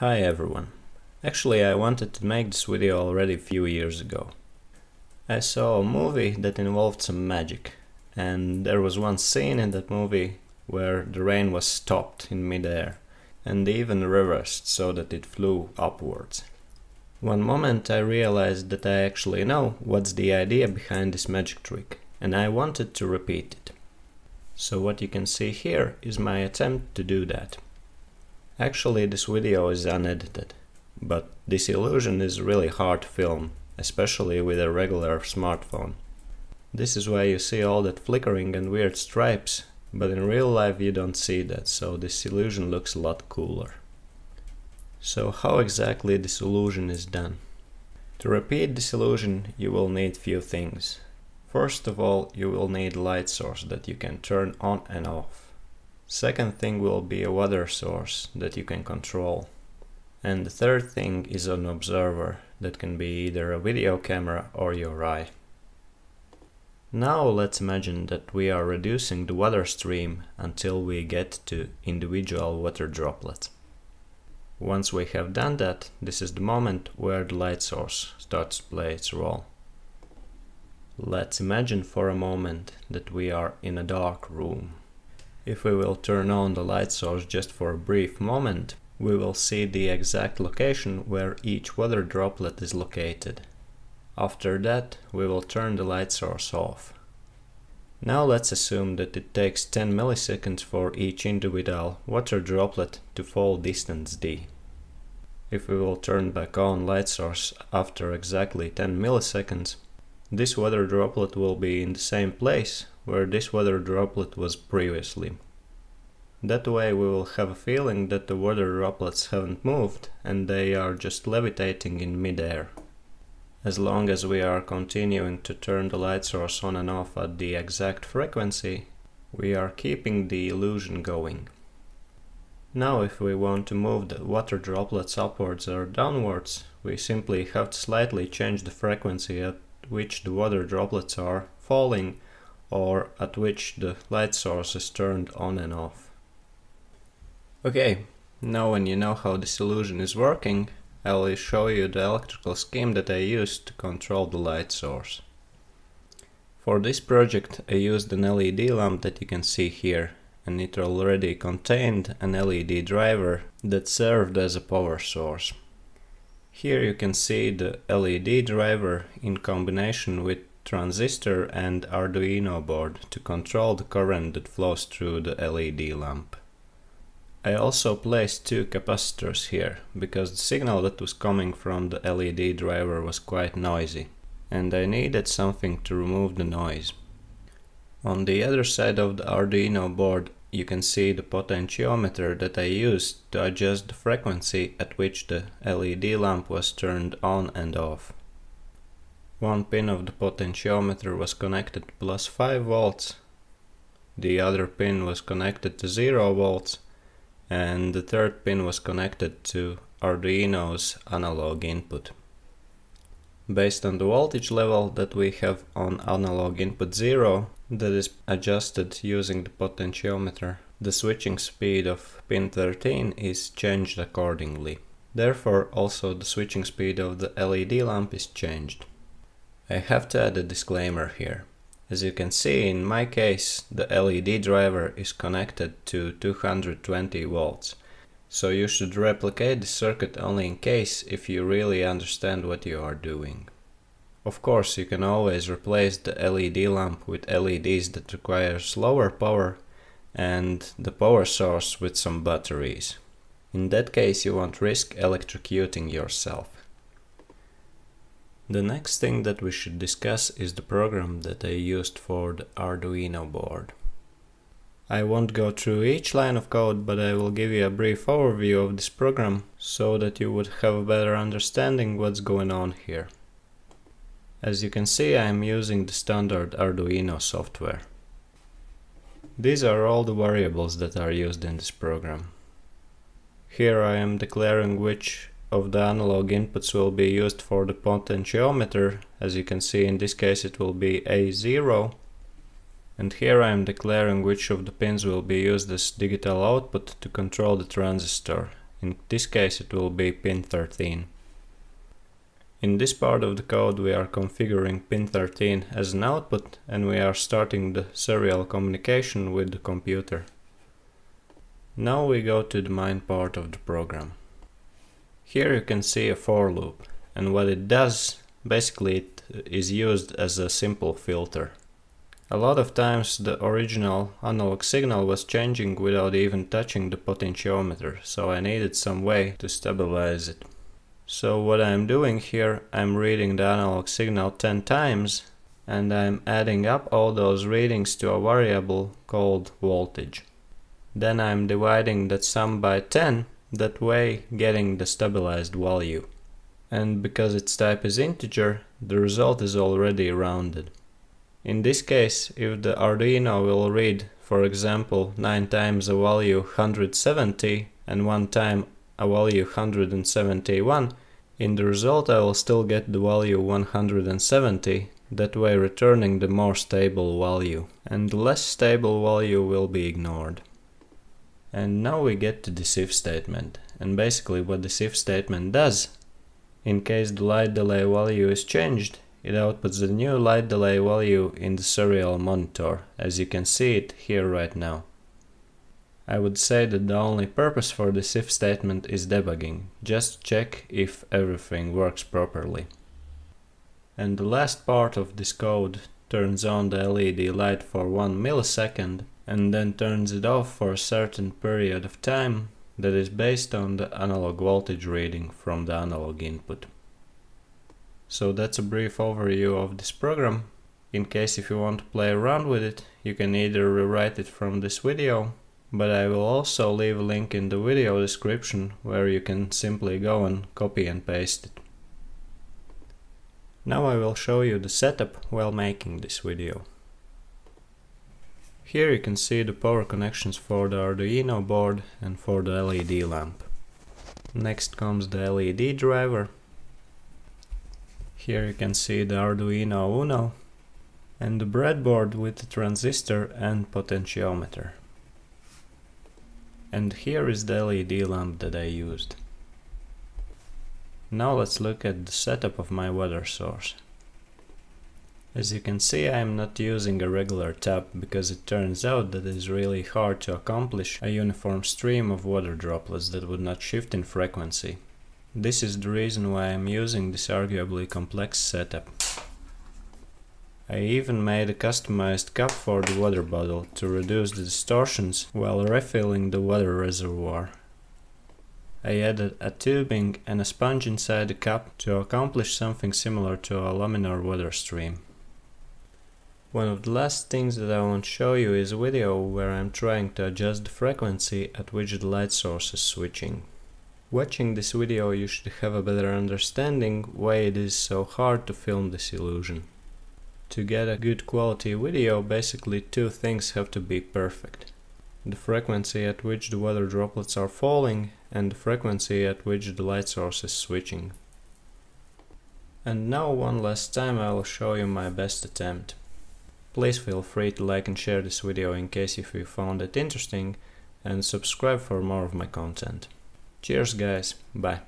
Hi everyone. Actually I wanted to make this video already a few years ago. I saw a movie that involved some magic and there was one scene in that movie where the rain was stopped in midair and even reversed so that it flew upwards. One moment I realized that I actually know what's the idea behind this magic trick and I wanted to repeat it. So what you can see here is my attempt to do that. Actually this video is unedited, but this illusion is really hard to film, especially with a regular smartphone. This is why you see all that flickering and weird stripes, but in real life you don't see that, so this illusion looks a lot cooler. So how exactly this illusion is done? To repeat this illusion you will need few things. First of all you will need light source that you can turn on and off. Second thing will be a water source that you can control. And the third thing is an observer that can be either a video camera or your eye. Now let's imagine that we are reducing the water stream until we get to individual water droplets. Once we have done that, this is the moment where the light source starts to play its role. Let's imagine for a moment that we are in a dark room. If we will turn on the light source just for a brief moment, we will see the exact location where each water droplet is located. After that, we will turn the light source off. Now let's assume that it takes 10 milliseconds for each individual water droplet to fall distance d. If we will turn back on light source after exactly 10 milliseconds, this water droplet will be in the same place where this water droplet was previously. That way we will have a feeling that the water droplets haven't moved and they are just levitating in midair. As long as we are continuing to turn the light source on and off at the exact frequency, we are keeping the illusion going. Now if we want to move the water droplets upwards or downwards, we simply have to slightly change the frequency at which the water droplets are falling or at which the light source is turned on and off. Okay, now when you know how this illusion is working, I will show you the electrical scheme that I used to control the light source. For this project I used an LED lamp that you can see here and it already contained an LED driver that served as a power source. Here you can see the LED driver in combination with transistor and Arduino board to control the current that flows through the LED lamp. I also placed two capacitors here, because the signal that was coming from the LED driver was quite noisy, and I needed something to remove the noise. On the other side of the Arduino board you can see the potentiometer that I used to adjust the frequency at which the LED lamp was turned on and off. One pin of the potentiometer was connected to plus 5 volts, the other pin was connected to 0 volts, and the third pin was connected to Arduino's analog input. Based on the voltage level that we have on analog input 0, that is adjusted using the potentiometer, the switching speed of pin 13 is changed accordingly. Therefore also the switching speed of the LED lamp is changed. I have to add a disclaimer here. As you can see, in my case, the LED driver is connected to 220 volts. So you should replicate the circuit only in case if you really understand what you are doing. Of course, you can always replace the LED lamp with LEDs that require slower power and the power source with some batteries. In that case, you won't risk electrocuting yourself. The next thing that we should discuss is the program that I used for the Arduino board. I won't go through each line of code, but I will give you a brief overview of this program so that you would have a better understanding what's going on here. As you can see, I am using the standard Arduino software. These are all the variables that are used in this program. Here I am declaring which of the analog inputs will be used for the potentiometer. As you can see in this case it will be A0 and here I am declaring which of the pins will be used as digital output to control the transistor. In this case it will be pin 13. In this part of the code we are configuring pin 13 as an output and we are starting the serial communication with the computer. Now we go to the main part of the program. Here you can see a for loop and what it does, basically it is used as a simple filter. A lot of times the original analog signal was changing without even touching the potentiometer, so I needed some way to stabilize it. So what I'm doing here, I'm reading the analog signal 10 times and I'm adding up all those readings to a variable called voltage. Then I'm dividing that sum by 10, that way getting the stabilized value. And because its type is integer, the result is already rounded. In this case, if the Arduino will read, for example, 9 times a value 170 and 1 time a value 171, in the result I will still get the value 170, that way returning the more stable value, and the less stable value will be ignored. And now we get to this if statement, and basically what this if statement does, in case the light delay value is changed, it outputs the new light delay value in the serial monitor, as you can see it here right now. I would say that the only purpose for this if statement is debugging, just check if everything works properly. And the last part of this code turns on the LED light for 1 millisecond and then turns it off for a certain period of time that is based on the analog voltage reading from the analog input. So that's a brief overview of this program. In case if you want to play around with it, you can either rewrite it from this video, but I will also leave a link in the video description where you can simply go and copy and paste it. Now I will show you the setup while making this video. Here you can see the power connections for the Arduino board and for the LED lamp. Next comes the LED driver here you can see the Arduino Uno and the breadboard with the transistor and potentiometer. And here is the LED lamp that I used. Now let's look at the setup of my water source. As you can see I am not using a regular tap because it turns out that it is really hard to accomplish a uniform stream of water droplets that would not shift in frequency. This is the reason why I'm using this arguably complex setup. I even made a customized cup for the water bottle to reduce the distortions while refilling the water reservoir. I added a tubing and a sponge inside the cup to accomplish something similar to a laminar water stream. One of the last things that I want to show you is a video where I'm trying to adjust the frequency at which the light source is switching. Watching this video you should have a better understanding why it is so hard to film this illusion. To get a good quality video basically two things have to be perfect. The frequency at which the water droplets are falling and the frequency at which the light source is switching. And now one last time I will show you my best attempt. Please feel free to like and share this video in case if you found it interesting and subscribe for more of my content. Cheers guys, bye.